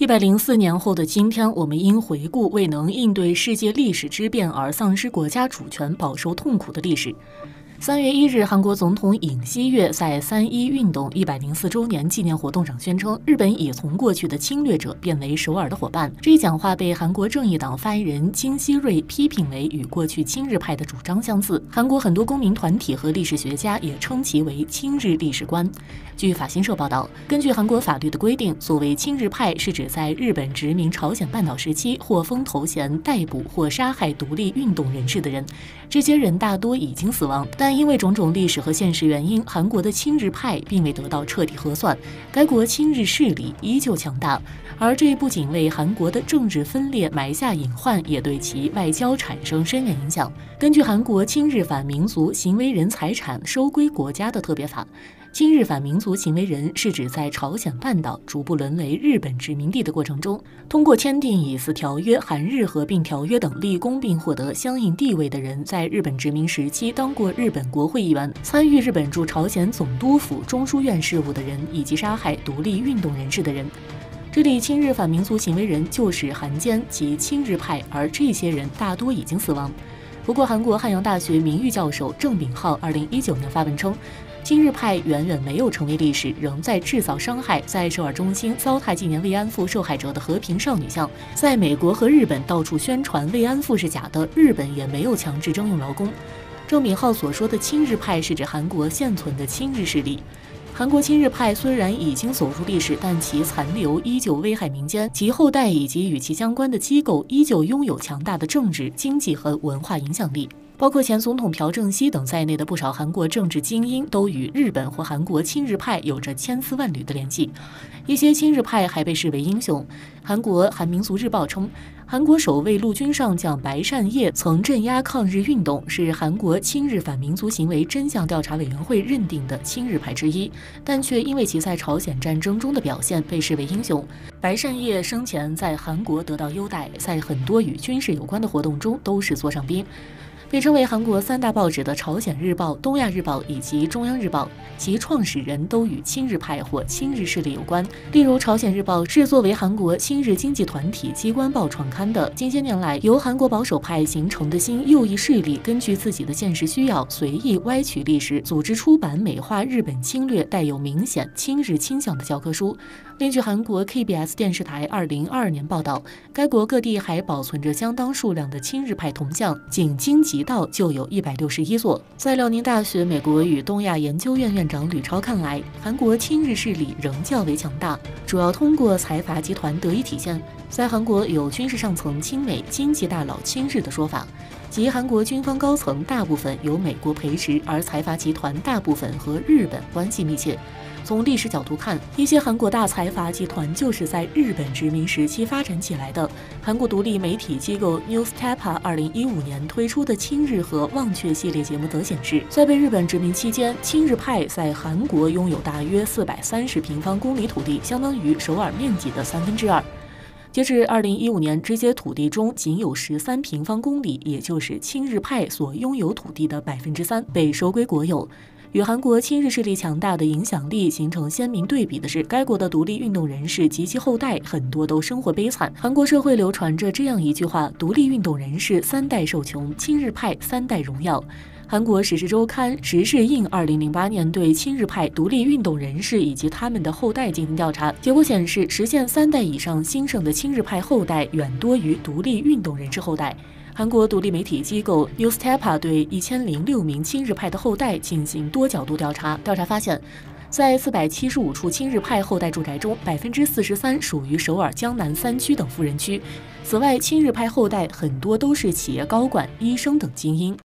一百零四年后的今天，我们因回顾未能应对世界历史之变而丧失国家主权、饱受痛苦的历史。三月一日，韩国总统尹锡悦在三一运动一百零四周年纪念活动上宣称，日本已从过去的侵略者变为首尔的伙伴。这一讲话被韩国正义党发言人金希瑞批评为与过去亲日派的主张相似。韩国很多公民团体和历史学家也称其为亲日历史观。据法新社报道，根据韩国法律的规定，所谓亲日派是指在日本殖民朝鲜半岛时期获封头衔、逮捕或杀害独立运动人士的人。这些人大多已经死亡，但但因为种种历史和现实原因，韩国的亲日派并未得到彻底核算。该国亲日势力依旧强大，而这不仅为韩国的政治分裂埋下隐患，也对其外交产生深远影响。根据韩国亲日反民族行为人财产收归国家的特别法。亲日反民族行为人是指在朝鲜半岛逐步沦为日本殖民地的过程中，通过签订以斯条约、韩日合并条约等立功并获得相应地位的人，在日本殖民时期当过日本国会议员、参与日本驻朝鲜总督府中书院事务的人，以及杀害独立运动人士的人。这里亲日反民族行为人就是韩奸及亲日派，而这些人大多已经死亡。不过，韩国汉阳大学名誉教授郑炳浩二零一九年发文称。亲日派远远没有成为历史，仍在制造伤害。在首尔中心糟蹋纪念慰安妇受害者的和平少女像，在美国和日本到处宣传慰安妇是假的，日本也没有强制征用劳工。郑敏浩所说的亲日派是指韩国现存的亲日势力。韩国亲日派虽然已经走入历史，但其残留依旧危害民间，其后代以及与其相关的机构依旧拥有强大的政治、经济和文化影响力。包括前总统朴正熙等在内的不少韩国政治精英都与日本或韩国亲日派有着千丝万缕的联系，一些亲日派还被视为英雄。韩国《韩民族日报》称，韩国首位陆军上将白善烨曾镇压抗日运动，是韩国亲日反民族行为真相调查委员会认定的亲日派之一，但却因为其在朝鲜战争中的表现被视为英雄。白善烨生前在韩国得到优待，在很多与军事有关的活动中都是座上宾。被称为韩国三大报纸的《朝鲜日报》《东亚日报》以及《中央日报》，其创始人都与亲日派或亲日势力有关。例如，《朝鲜日报》是作为韩国亲日经济团体机关报创刊的。近些年来，由韩国保守派形成的新右翼势力，根据自己的现实需要，随意歪曲历史，组织出版美化日本侵略、带有明显亲日倾向的教科书。另据韩国 KBS 电视台2022年报道，该国各地还保存着相当数量的亲日派铜像，仅京畿。道就有一百六十一座。在辽宁大学美国与东亚研究院院长吕超看来，韩国亲日势力仍较为强大，主要通过财阀集团得以体现。在韩国有军事上层亲美、经济大佬亲日的说法，即韩国军方高层大部分由美国培植，而财阀集团大部分和日本关系密切。从历史角度看，一些韩国大财阀集团就是在日本殖民时期发展起来的。韩国独立媒体机构 Newstepa 二零一五年推出的亲日和忘却系列节目则显示，在被日本殖民期间，亲日派在韩国拥有大约四百三十平方公里土地，相当于首尔面积的三分之二。截至二零一五年，这些土地中仅有十三平方公里，也就是亲日派所拥有土地的百分之三，被收归国有。与韩国亲日势力强大的影响力形成鲜明对比的是，该国的独立运动人士及其后代很多都生活悲惨。韩国社会流传着这样一句话：“独立运动人士三代受穷，亲日派三代荣耀。”韩国时事周刊时事印二零零八年对亲日派独立运动人士以及他们的后代进行调查，结果显示，实现三代以上兴盛的亲日派后代远多于独立运动人士后代。韩国独立媒体机构 Newstepa 对一千零六名亲日派的后代进行多角度调查，调查发现，在四百七十五处亲日派后代住宅中，百分之四十三属于首尔江南三区等富人区。此外，亲日派后代很多都是企业高管、医生等精英。